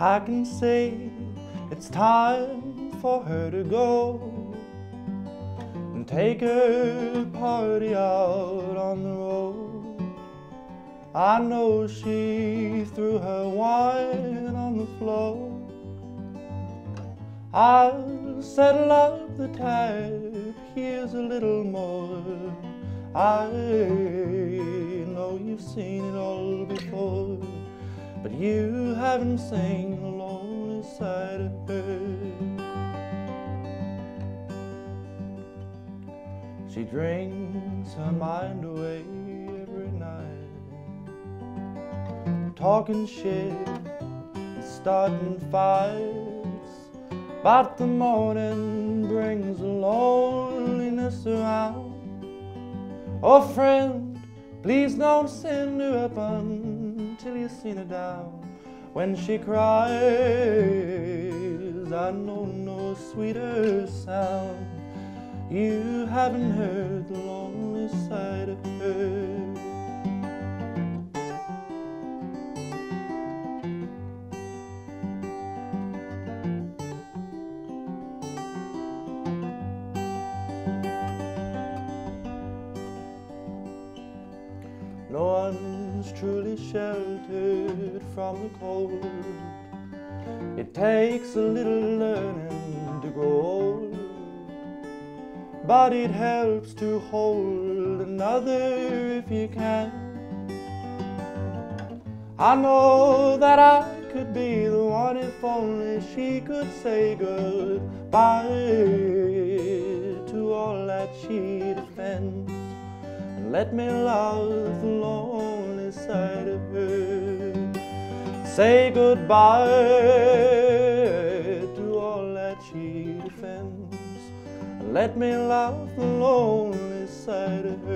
I can say it's time for her to go and take her party out on the road. I know she threw her wine on the floor. I'll settle up the tab, here's a little more. I know you've seen it all before, but you haven't seen the lonely side of her. She drinks her mind away talking shit, starting fights. But the morning brings loneliness around. Oh, friend, please don't send her up until you've seen her down. When she cries, I know no sweeter sound. You haven't heard the lonely side of her. One's truly sheltered from the cold. It takes a little learning to grow old, but it helps to hold another if you can. I know that I could be the one if only she could say goodbye to all that she defends let me love the lonely side of her. Say goodbye to all that she defends let me love the lonely side of her.